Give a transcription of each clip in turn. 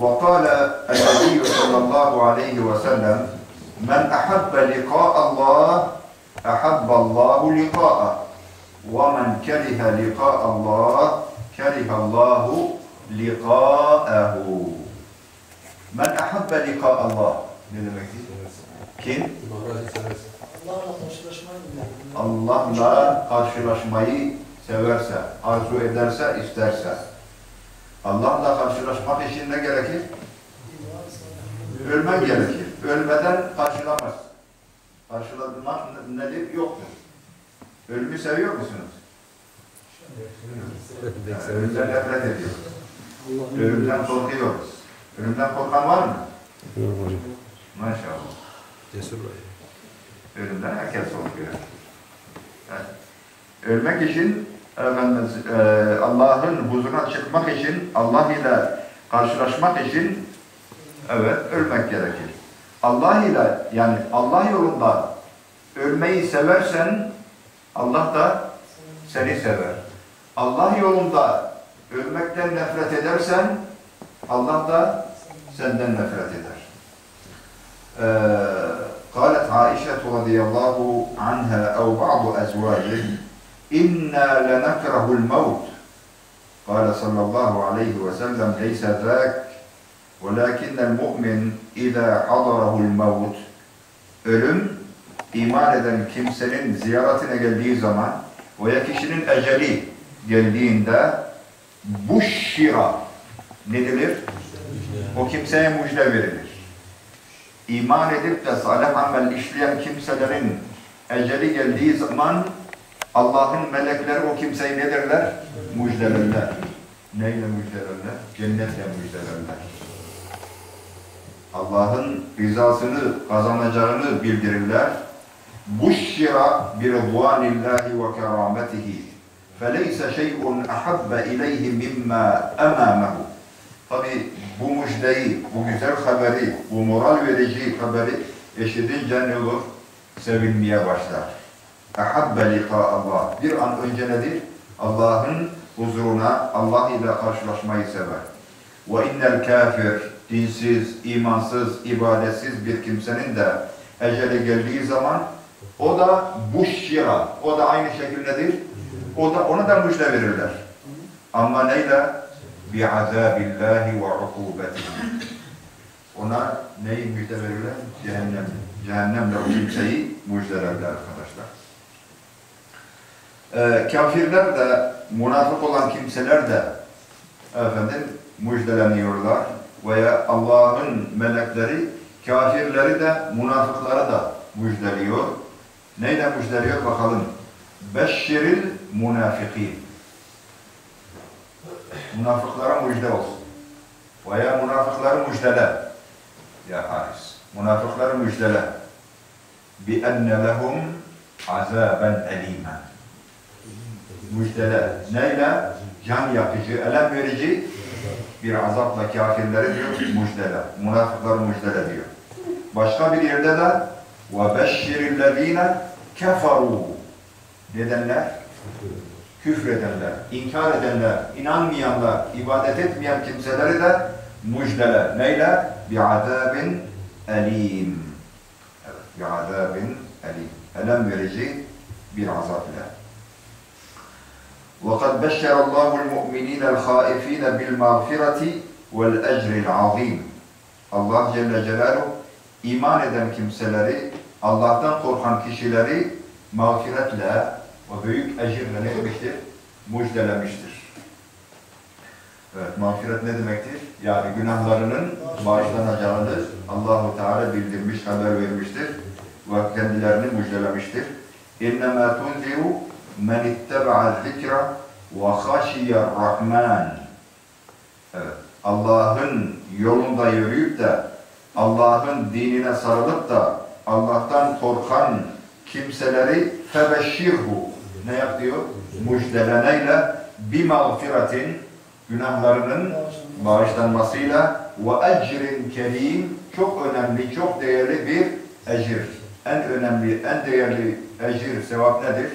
وقال النبي صلى الله عليه وسلم من أحب لقاء الله أحب الله لقاءه ومن كره لقاء الله كره الله لقاءه من أحب لقاء الله ne demektir? Kim? Allah'la karşılaşmayı severse, arzu ederse, isterse. Allah'la karşılaşmak için ne gerekir? Ölmen gerekir. Ölmeden karşılamaz. Karşılamak nedir? Yoktur. Ölümü seviyor musunuz? Yani ölümden nefret ediyoruz. Ölümden korkuyoruz. Ölümden korkan var mı? Maşallah. Cesur. Ölümden herkes korkuyor. Yani ölmek için Efendimiz, e, Allah'ın huzuruna çıkmak için, Allah ile karşılaşmak için evet ölmek gerekir. Allah ile yani Allah yolunda ölmeyi seversen Allah da seni sever. Allah yolunda ölmekten nefret edersen Allah da senden nefret eder. Ee, قالت عائشة رضي الله عنها أو بعض أزواجه إنا لنكره الموت قال صلى الله عليه وسلم ليس ذاك ولكن المؤمن إذا حضره الموت ölüm iman eden kimsenin ziyaretine geldiği zaman veya kişinin eceli geldiğinde bu şira ne denir? O kimseye müjde verilir. İman edip de salih amel işleyen kimselerin eceli geldiği zaman Allah'ın melekleri o kimseyi ne derler? Müjdelerler. Neyle müjdelerler? Cennetle müjdelerler. Allah'ın rızasını kazanacağını bildirirler. Buşşira bi rıdvanillahi ve kerametihi. Feleyse şey'un ahabbe ileyhi mimma emâmehu. Tabi bu müjdeyi, bu güzel haberi, bu moral verici haberi eşidince ne olur? Sevilmeye başlar. Ahabbe liqa Allah. Bir an önce nedir? Allah'ın huzuruna, Allah ile karşılaşmayı sever. Ve innel kafir, dinsiz, imansız, ibadetsiz bir kimsenin de eceli geldiği zaman o da buşşira, o da aynı şekildedir. O da ona da müjde verirler. Ama neyle? bi'azabillahi ve ukubetihi. Ona neyi müjde verirler? Cehennem. Cehennemle o kimseyi müjdelerler Ee, kafirler de, münafık olan kimseler de efendim müjdeleniyorlar veya Allah'ın melekleri kafirleri de münafıkları da müjdeliyor. Neyle müjdeliyor bakalım. Beşşiril münafikin. Münafıklara müjde olsun. Veya münafıkları müjdele. Ya Haris. Münafıkları müjdele. Bi enne lehum azaben elimen. Müjdele. Neyle? Can yakıcı, elem verici bir azapla kafirleri diyor müjdele. Münafıkları müjdele diyor. Başka bir yerde de ve beşşirillezine keferu dedenler küfredenler, inkar edenler, inanmayanlar, ibadet etmeyen kimseleri de müjdele. Neyle? Bi'azabin elim. Evet, bi'azabin elim. Elem verici bir azap ile. وَقَدْ بَشَّرَ اللّٰهُ الْمُؤْمِنِينَ الْخَائِف۪ينَ بِالْمَغْفِرَةِ وَالْاَجْرِ الْعَظ۪يمِ Allah Celle Celaluhu iman eden kimseleri, Allah'tan korkan kişileri mağfiretle o büyük ecirle ne demiştir? Müjdelemiştir. Evet, mağfiret ne demektir? Yani günahlarının bağışlanacağını Allahu Teala bildirmiş, haber vermiştir ve kendilerini müjdelemiştir. İnnemâ tunziru men itteba'a zikra ve haşiyyer rahman. Allah'ın yolunda yürüyüp de Allah'ın dinine sarılıp da Allah'tan korkan kimseleri febeşşirhu ne yap diyor? Müjdeleneyle bir mağfiretin günahlarının bağışlanmasıyla ve ecrin kerim çok önemli, çok değerli bir ecir. En önemli, en değerli ecir, sevap nedir?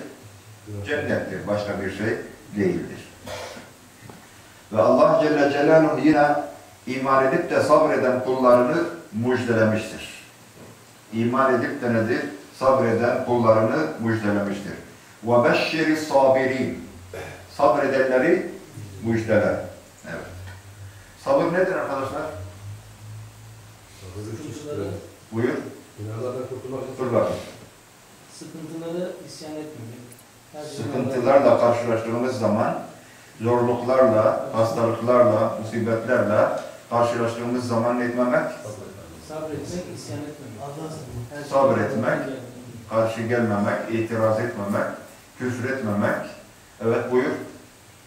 Cennettir. Başka bir şey değildir. Ve Allah Celle Celaluhu yine iman edip de sabreden kullarını müjdelemiştir. İman edip de nedir? Sabreden kullarını müjdelemiştir. وَبَشِّرِ الصَّابِرِينَ Sabredenleri müjdeler. Evet. Sabır nedir arkadaşlar? Sıkıntıları, Buyur. Günahlardan kurtulmak için Dur bakayım. sıkıntıları isyan etmemek. Sıkıntılarla karşılaştığımız zaman, zorluklarla, hastalıklarla, musibetlerle karşılaştığımız zaman ne etmemek? Sabretmek, isyan etmemek. Şey- Sabretmek. Karşı gelmemek, itiraz etmemek, küfür etmemek. Evet buyur.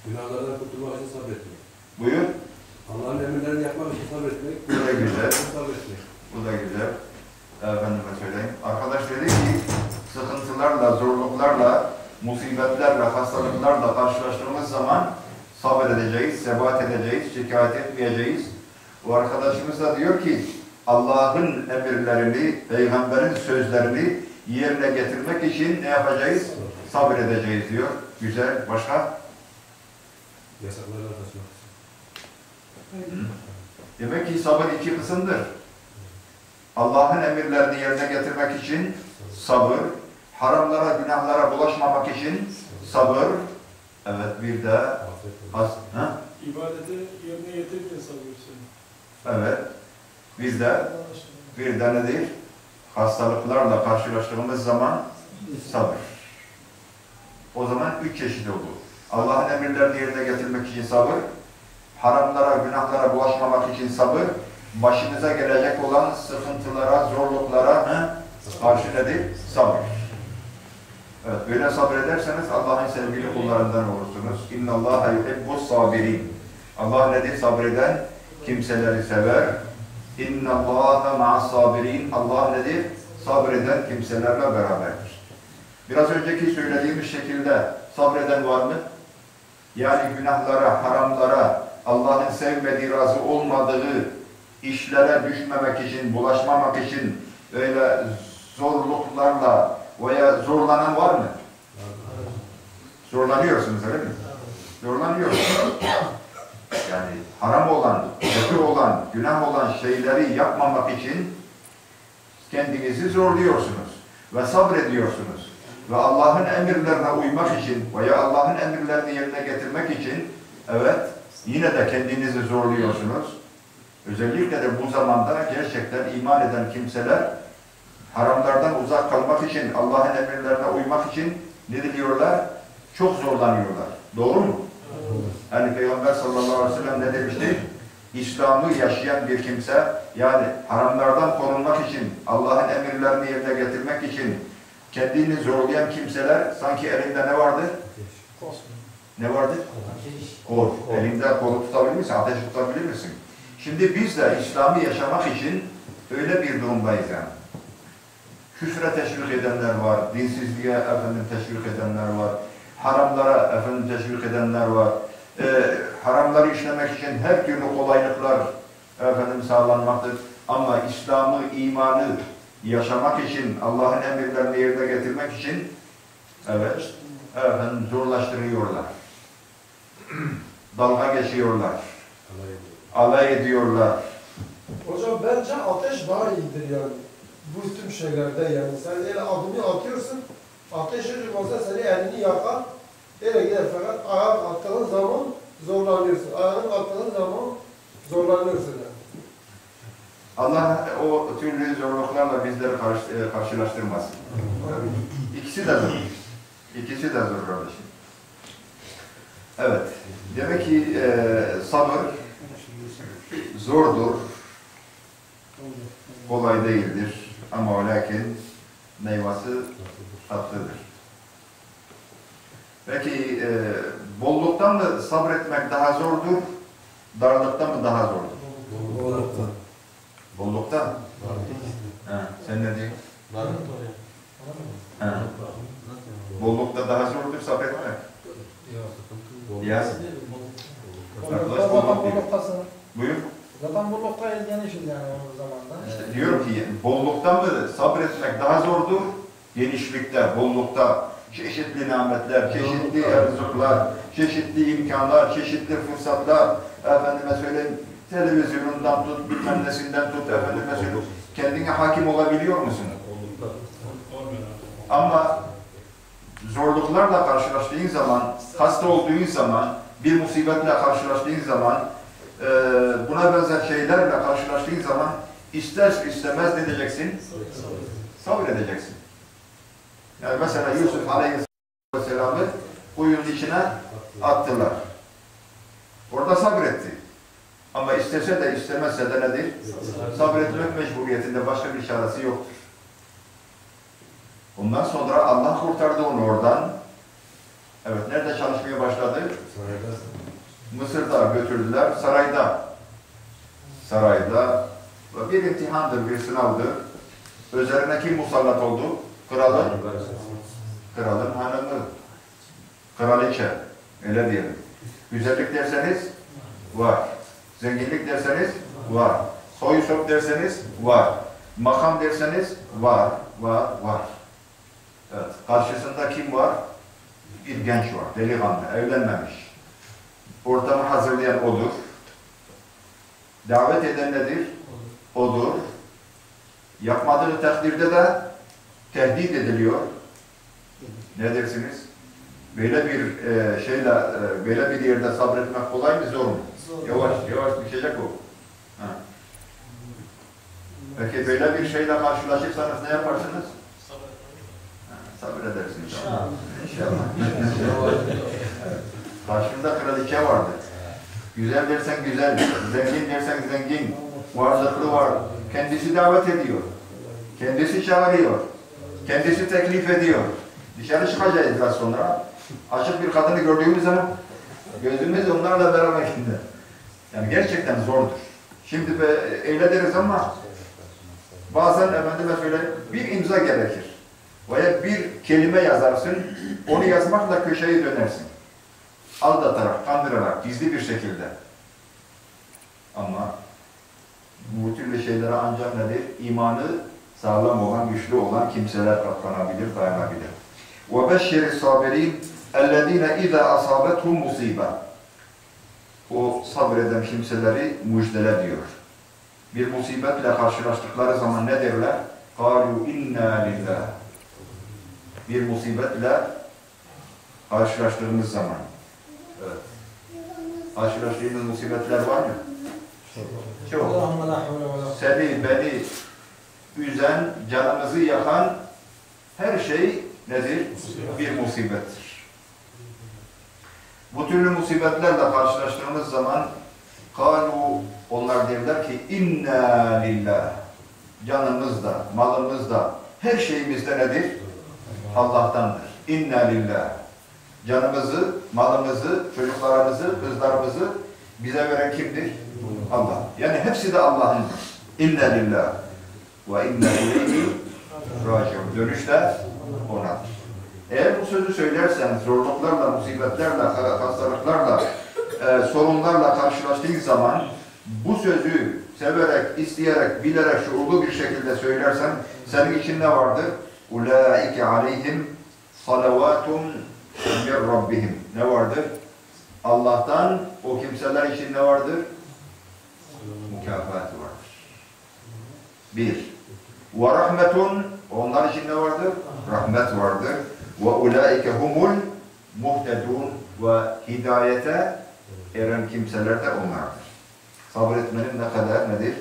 Günahlardan kurtulmak için sabretmek. Buyur. Allah'ın emirlerini yapmak için sabretmek. Bu da güzel. Sabretmek. Bu da güzel. Efendime söyleyeyim. Arkadaş dedi ki sıkıntılarla, zorluklarla, musibetlerle, hastalıklarla karşılaştığımız zaman sabredeceğiz, sebat edeceğiz, şikayet etmeyeceğiz. O arkadaşımız da diyor ki Allah'ın emirlerini, peygamberin sözlerini yerine getirmek için ne yapacağız? Sabredeceğiz diyor. Güzel. Başka? Kaçmak için. Demek ki sabır iki kısımdır. Allah'ın emirlerini yerine getirmek için sabır, haramlara, günahlara bulaşmamak için sabır, evet bir de has, ha? İbadeti yerine getirirken sabırsın. evet bir de bir de nedir? Hastalıklarla karşılaştığımız zaman sabır. O zaman üç çeşit olur. Allah'ın emirlerini yerine getirmek için sabır, haramlara, günahlara bulaşmamak için sabır, başınıza gelecek olan sıkıntılara, zorluklara he, karşı nedir? Sabır. Evet, böyle sabrederseniz Allah'ın sevgili kullarından olursunuz. İnna Allaha yuhibbus sabirin. Allah nedir? Sabreden kimseleri sever. İnna Allaha ma'as sabirin. Allah nedir? Sabreden kimselerle beraberdir. Biraz önceki söylediğimiz şekilde sabreden var mı? Yani günahlara, haramlara, Allah'ın sevmediği, razı olmadığı işlere düşmemek için, bulaşmamak için öyle zorluklarla veya zorlanan var mı? Zorlanıyorsunuz öyle mi? Zorlanıyorsunuz. Yani haram olan, kötü olan, günah olan şeyleri yapmamak için kendinizi zorluyorsunuz ve sabrediyorsunuz. Ve Allah'ın emirlerine uymak için veya Allah'ın emirlerini yerine getirmek için evet yine de kendinizi zorluyorsunuz. Özellikle de bu zamanda gerçekten iman eden kimseler haramlardan uzak kalmak için, Allah'ın emirlerine uymak için ne diliyorlar? Çok zorlanıyorlar. Doğru mu? Yani Peygamber sallallahu aleyhi ve sellem ne demişti? İslam'ı yaşayan bir kimse, yani haramlardan korunmak için, Allah'ın emirlerini yerine getirmek için kendini zorlayan kimseler sanki elinde ne vardır? Ne vardır? Kor. Elinde koru tutabilir misin? Ateş tutabilir misin? Şimdi biz de İslam'ı yaşamak için öyle bir durumdayız yani. Küfre teşvik edenler var, dinsizliğe efendim teşvik edenler var, haramlara efendim teşvik edenler var. Ee, haramları işlemek için her türlü kolaylıklar efendim sağlanmaktadır. Ama İslam'ı, imanı yaşamak için, Allah'ın emirlerini yerine getirmek için evet, efendim zorlaştırıyorlar. Dalga geçiyorlar, alay ediyorlar. Hocam bence ateş daha iyidir yani. Bu tüm şeylerde yani. Sen öyle adımı atıyorsun, ateş olsa seni elini yakar, öyle gider fakat ayağa attığın zaman zorlanıyorsun. Ayağını attığın zaman zorlanıyorsun yani. Allah o türlü zorluklarla bizleri karşı, e, karşılaştırmasın. İkisi de zor. İkisi de zor kardeşim. Evet. Demek ki e, sabır zordur, kolay değildir. Ama o lakin meyvası tatlıdır. Peki e, bolluktan mı sabretmek daha zordur, darlıktan mı daha zordur? Bolluktan. Bolluktan. Ha, sen ne diyorsun? Ha. Bollukta daha zordur sabretmek. Ya. Arkadaş Zaten bolluk diyor. bolluktasın. Buyur. Zaten bollukta genişim yani o zamanda. Sabretmek daha zordur, genişlikte, bollukta çeşitli nimetler, çeşitli rızıklar, çeşitli imkanlar, çeşitli fırsatlar, efendime söyleyeyim, televizyonundan tut, bilmem nesinden tut, efendime söyleyeyim, kendine hakim olabiliyor musun? Ama zorluklarla karşılaştığın zaman, hasta olduğun zaman, bir musibetle karşılaştığın zaman, e, buna benzer şeylerle karşılaştığın zaman ister istemez ne diyeceksin? Sabredeceksin. Yani mesela Yusuf Aleyhisselam'ı kuyunun içine attılar. Orada sabretti. Ama istese de istemezse de nedir? Sabretmek mecburiyetinde başka bir çaresi yoktur. Ondan sonra Allah kurtardı onu oradan. Evet, nerede çalışmaya başladı? Sarayda Mısır'da götürdüler, sarayda. Sarayda bir imtihandır, bir sınavdır. Üzerine kim musallat oldu? Kralın, kralın hanımı, kraliçe, öyle diyelim. Güzellik derseniz var. Zenginlik derseniz var. Soy sop derseniz var. Makam derseniz var, var, var. Evet. Karşısında kim var? Bir genç var, delikanlı, evlenmemiş. Ortamı hazırlayan odur. Davet eden nedir? Odur. Yapmadığı takdirde de tehdit ediliyor. Ne dersiniz? Böyle bir e, şeyle, e, böyle bir yerde sabretmek kolay mı zor mu? Zor. Yavaş, yavaş düşecek o. Ha. Peki böyle bir şeyle karşılaşırsanız ne yaparsınız? Ha, Sabredersiniz. İnşallah. İnşallah. Karşında kraliçe vardı. Güzel dersen güzel, zengin dersen zengin, varlıklı var. Kendisi davet ediyor. Kendisi çağırıyor. Kendisi teklif ediyor. Dışarı çıkacağız biraz sonra. Açık bir kadını gördüğümüz zaman gözümüz onlarla beraber şimdi. Yani gerçekten zordur. Şimdi be, öyle deriz ama bazen efendime söyleyeyim bir imza gerekir. Veya bir kelime yazarsın, onu yazmakla köşeyi dönersin. Aldatarak, kandırarak, gizli bir şekilde. Ama bu türlü şeylere ancak nedir? İmanı sağlam olan, güçlü olan kimseler katlanabilir, dayanabilir. وَبَشِّرِ الصَّابِرِينَ اَلَّذ۪ينَ اِذَا أَصَابَتْهُمْ مُصِيبًا O sabreden kimseleri müjdele diyor. Bir musibetle karşılaştıkları zaman ne derler? قَالُوا اِنَّا لِلّٰهِ Bir musibetle karşılaştığımız zaman. Evet. Karşılaştığımız musibetler var mı? Çok. Seni, beni üzen, canımızı yakan her şey nedir? Bir musibettir. Bu türlü musibetlerle karşılaştığımız zaman kalu onlar derler ki inna lillah canımız da, malımız da, her şeyimiz de nedir? Allah'tandır. İnna lillah. Canımızı, malımızı, çocuklarımızı, kızlarımızı bize veren kimdir? Allah. Yani hepsi de Allah'ındır. İnna lillah ve inna ileyhi raciun. Dönüş onadır. Eğer bu sözü söylersen zorluklarla, musibetlerle, hastalıklarla, e, sorunlarla karşılaştığın zaman bu sözü severek, isteyerek, bilerek, şuurlu bir şekilde söylersen senin için ne vardır? Ulaike aleyhim salavatun min rabbihim. Ne vardır? Allah'tan o kimseler için ne vardır? Mükafatı vardır. Bir. Ve rahmetun onlar için ne vardır? Rahmet vardır. Ve ulaike humul muhtedun ve hidayete eren kimseler de onlardır. Sabretmenin ne kadar nedir?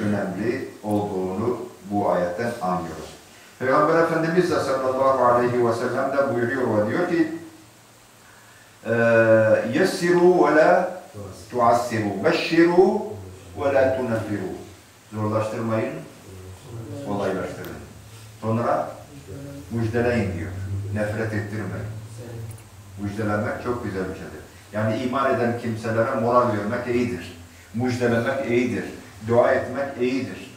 Önemli olduğunu bu ayetten anlıyoruz. Peygamber Efendimiz de sallallahu aleyhi ve sellem de buyuruyor ve diyor ki yessiru ve la tuassiru, la tuneffiru. Zorlaştırmayın, kolaylaştırın. Sonra müjdeleyin diyor. Nefret ettirmeyin. Müjdelemek çok güzel bir şeydir. Yani iman eden kimselere moral vermek iyidir. Müjdelemek iyidir. Dua etmek iyidir.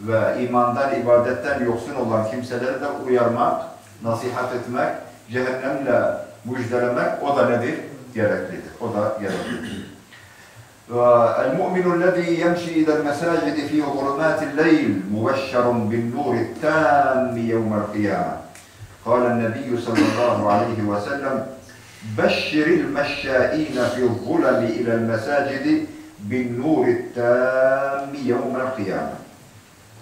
Ve imandan, ibadetten yoksun olan kimseleri de uyarmak, nasihat etmek, cehennemle müjdelemek o da nedir? Gereklidir. O da gereklidir. والمؤمن الذي يمشي إلى المساجد في ظلمات الليل مبشر بالنور التام يوم القيامة قال النبي صلى الله عليه وسلم بشر المشائين في الظلم إلى المساجد بالنور التام يوم القيامة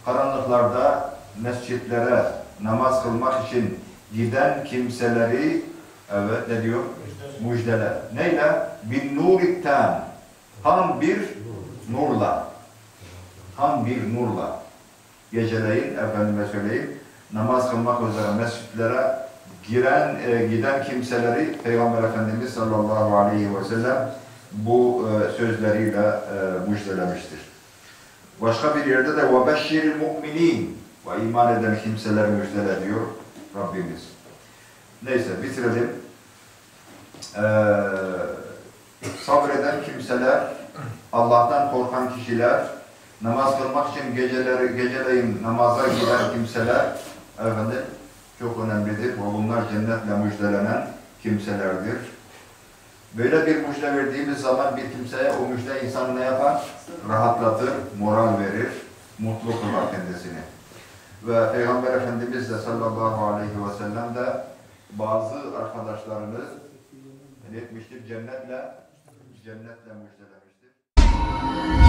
karanlıklarda mescitlere namaz kılmak için giden kimseleri evet ne diyor? Müjdele. Neyle? Bin nuri tam. Tam bir nurla. Tam bir nurla. Geceleyin efendime söyleyeyim namaz kılmak üzere mescitlere giren e, giden kimseleri Peygamber Efendimiz sallallahu aleyhi ve sellem bu e, sözleriyle e, müjdelemiştir. Başka bir yerde de وَبَشِّرِ الْمُؤْمِنِينَ ve iman eden kimseler müjdele diyor Rabbimiz. Neyse bitirelim. Ee, sabreden kimseler, Allah'tan korkan kişiler, namaz kılmak için geceleri, geceleyin namaza giden kimseler, efendim, çok önemlidir. Bunlar cennetle müjdelenen kimselerdir. Böyle bir müjde verdiğimiz zaman bir kimseye o müjde insanı ne yapar? Rahatlatır, moral verir, mutlu kılar kendisini. Ve Peygamber Efendimiz de sallallahu aleyhi ve sellem de bazı arkadaşlarını etmiştir? Cennetle, cennetle müjdelemiştir.